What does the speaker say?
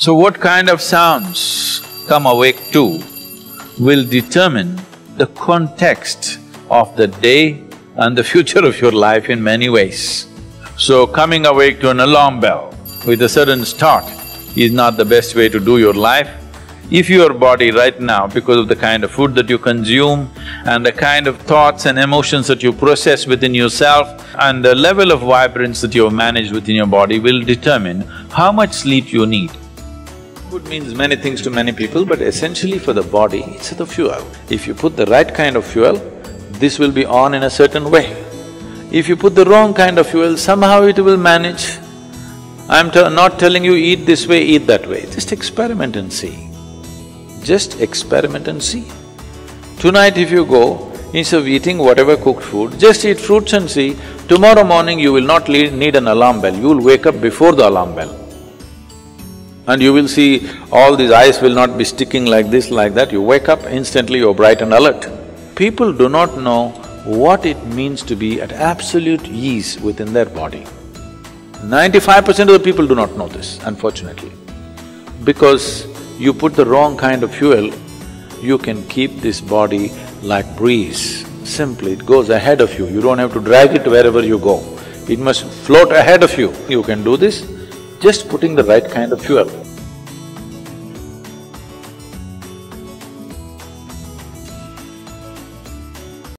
So what kind of sounds come awake to will determine the context of the day and the future of your life in many ways. So coming awake to an alarm bell with a sudden start is not the best way to do your life. If your body right now, because of the kind of food that you consume and the kind of thoughts and emotions that you process within yourself and the level of vibrance that you have managed within your body will determine how much sleep you need. Food means many things to many people, but essentially for the body, it's the fuel. If you put the right kind of fuel, this will be on in a certain way. If you put the wrong kind of fuel, somehow it will manage. I'm not telling you eat this way, eat that way, just experiment and see. Just experiment and see. Tonight if you go, instead of eating whatever cooked food, just eat fruits and see, tomorrow morning you will not need an alarm bell, you will wake up before the alarm bell. And you will see all these eyes will not be sticking like this, like that, you wake up, instantly you're bright and alert. People do not know what it means to be at absolute ease within their body. Ninety-five percent of the people do not know this, unfortunately. Because you put the wrong kind of fuel, you can keep this body like breeze. Simply, it goes ahead of you, you don't have to drag it wherever you go. It must float ahead of you. You can do this just putting the right kind of fuel.